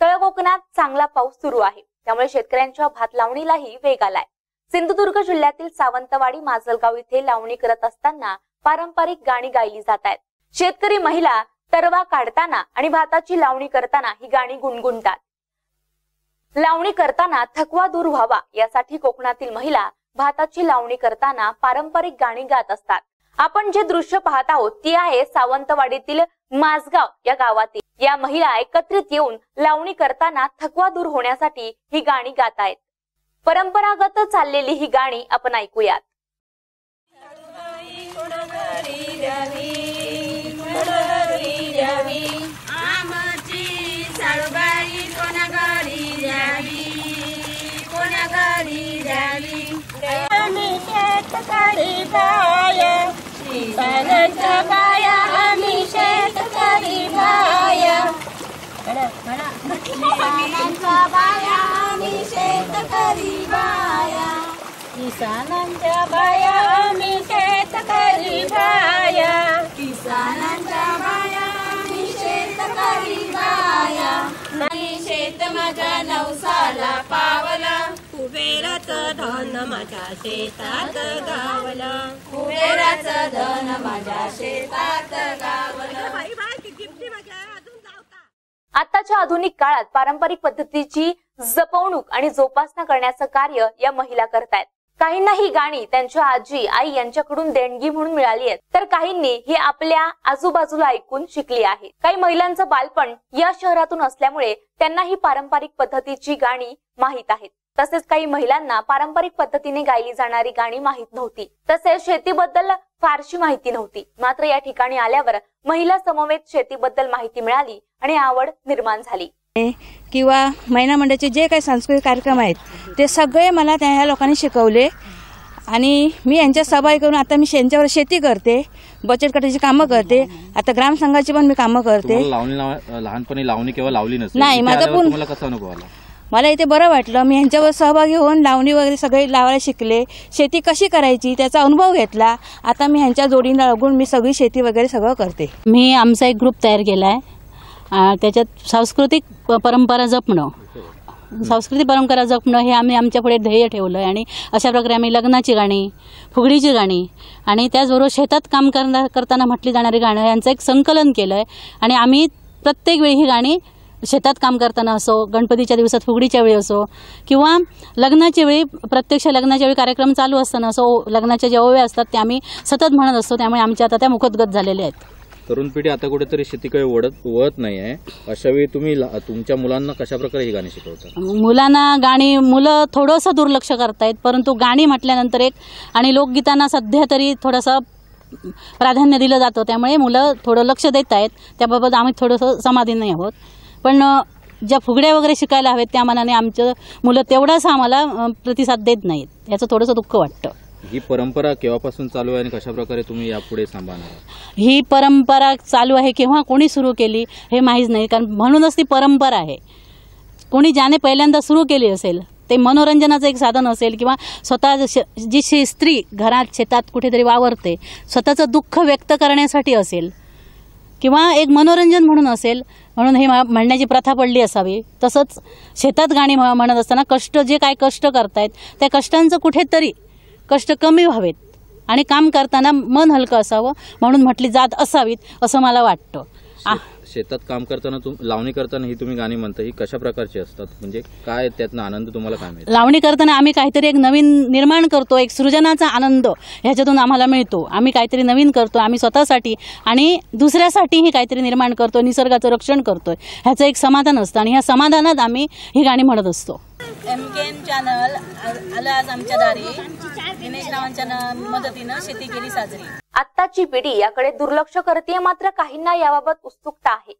तळ कोकणात चांगला पाऊस सुरू आहे. त्यामुळे शेतकऱ्यांच्या भात लावणीलाही वेग आलाय. सिंधुदुर्ग जिल्ह्यातील सावंतवाडी माजलगाव इथे लावणी करत असताना पारंपरिक गाणी गायली जात आहेत. शेतकरी महिला तरवा काढताना आणि भाताची लावणी करताना ही गाणी गुणगुणतात. लावणी करताना थकवा दूर व्हावा यासाठी कोकणातील महिला भाताची लावणी करताना पारंपरिक गाणी गात असतात. आपण जे दृश्य पाहत आहोत ती आहे सावंतवाडीतील माझगाव या गावातील या महिला एकत्रित येऊन लावणी करताना थकवा दूर होण्यासाठी ही गाणी गात आहेत. परंपरागत चाललेली ही गाणी आपण ऐकूयात. आमची बाय किसानांच्या बाया आम्ही शेतकरी बाया किसानांच्या बाया आम्ही शेतकरी बाया किसानांच्या बाया आम्ही शेतकरी बाया नाही शेत माझ्या नवसाला पावला। कुबेराचं धन माझ्या शेतात गावला। कुबेराचं धन माझ्या शेतात गावलं आताच्या आधुनिक काळात पारंपरिक पद्धतीची जपवणूक आणि जोपासना करण्याचं कार्य या महिला करतायत. काहींना ही गाणी त्यांच्या आजी आई यांच्याकडून देणगी म्हणून मिळाली आहेत. तर काहींनी हे आपल्या आजूबाजूला ऐकून शिकली आहे. काही महिलांचं बालपण या शहरातून असल्यामुळे त्यांना ही पारंपरिक पद्धतीची गाणी माहीत आहेत. तसेच काही महिलांना पारंपरिक पद्धतीने गायली जाणारी गाणी माहीत नव्हती. तसेच शेतीबद्दल फारशी माहिती नव्हती. मात्र या ठिकाणी आल्यावर महिला समवेत शेतीबद्दल माहिती मिळाली आणि आवड निर्माण झाली. किंवा महिला मंडळाचे जे काही सांस्कृतिक कार्यक्रम आहेत ते सगळे मला त्या ह्या लोकांनी शिकवले. आणि मी यांच्या सहभागी करून आता मी यांच्यावर शेती करते बचत गटाची कामं करते. आता ग्रामसंघाची पण मी कामं करते. लहानपणी लावणी केव्हा लावली नसते. नाही, माझा पूर्ण- मला इथे बरं वाटलं. मी ह्यांच्यावर सहभागी होऊन लावणी वगैरे सगळे लावायला शिकले. शेती कशी करायची? त्याचा अनुभव घेतला. आता मी ह्यांच्या जोडीनं लागून मी सगळी शेती वगैरे सगळं करते. मी आमचा एक ग्रुप तयार केला आहे त्याच्यात सांस्कृतिक प- परंपरा जपणं. सांस्कृतिक परंपरा जपणं हे आम्ही आमच्या पुढे ध्येय ठेवलं आहे आणि अशा प्रकारे आम्ही लग्नाची गाणी फुगडीची गाणी आणि त्याचबरोबर शेतात काम करता करताना म्हटली जाणारी गाणं यांचं एक संकलन केलं आहे आणि आम्ही प्रत्येक वेळी ही गाणी शेतात काम करताना असो गणपतीच्या दिवसात फुगडीच्या वेळी असो किंवा लग्नाच्या वेळी प्रत्यक्ष लग्नाच्या वेळी कार्यक्रम चालू असताना असो लग्नाच्या ज्या ओव्या असतात त्या आम्ही सतत म्हणत असतो त्यामुळे आमच्या आता त्या मुखोद्गत झालेल्या आहेत. तरुण पिढी आता कुठेतरी शेतीकडे वळत वळत नाही आहे. अशा वेळी तुम्ही तुमच्या मुलांना कशा प्रकारे ही गाणी शिकवता? मुलांना गाणी मुलं थोडंसं दुर्लक्ष करतायत परंतु गाणी म्हटल्यानंतर एक आणि लोकगीतांना सध्या तरी थोडंसं प्राधान्य दिलं जातं त्यामुळे मुलं थोडं लक्ष देत आहेत. त्याबाबत आम्ही थोडंसं समाधानी आहोत. पण ज्या फुगड्या वगैरे शिकायला हवेत त्या मनाने आमचं मुलं तेवढाच आम्हाला प्रतिसाद देत नाहीत. याचं थोडंसं दुःख वाटतं. ही परंपरा केव्हापासून चालू आहे आणि कशा प्रकारे तुम्ही यापुढे सांभाळणार ही परंपरा चालू आहे केव्हा कोणी सुरू केली हे माहीत नाही कारण म्हणूनच ती परंपरा आहे. कोणी ज्याने पहिल्यांदा सुरू केली असेल ते मनोरंजनाचं एक साधन असेल किंवा स्वतः जी स्त्री घरात शेतात कुठेतरी वावरते स्वतःचं दुःख व्यक्त करण्यासाठी असेल किंवा एक मनोरंजन म्हणून असेल म्हणून हे मा- म्हणण्याची प्रथा पडली असावी. तसंच शेतात गाणी म्हणत असताना कष्ट जे काय कष्ट करतायत त्या कष्टांचं कुठेतरी कष्ट कमी व्हावेत आणि काम करताना मन हलकं असावं म्हणून म्हटली जात असावीत असं मला वाटतं. शेतात काम करताना तुम लावणी करताना ही तुम्ही गाणी म्हणता ही कशा प्रकारची असतात? म्हणजे काय त्यातनं आनंद तुम्हाला काय मिळतो? लावणी करताना आम्ही काहीतरी एक नवीन निर्माण करतो एक सृजनाचा आनंद ह्याच्यातून आम्हाला मिळतो. आम्ही काहीतरी नवीन करतो आम्ही स्वतःसाठी आणि दुसऱ्यासाठीही काहीतरी निर्माण करतो निसर्गाचं रक्षण करतोय. ह्याचं एक समाधान असतं आणि ह्या समाधानात आम्ही ही गाणी म्हणत असतो. एम के एम चॅनल आलं आज आमच्या दारी. दिनेश रावांच्या मदतीनं शेती केली साजरी. आत्ताची पिढी याकडे दुर्लक्ष करते मात्र काहींना याबाबत उत्सुकता आहे.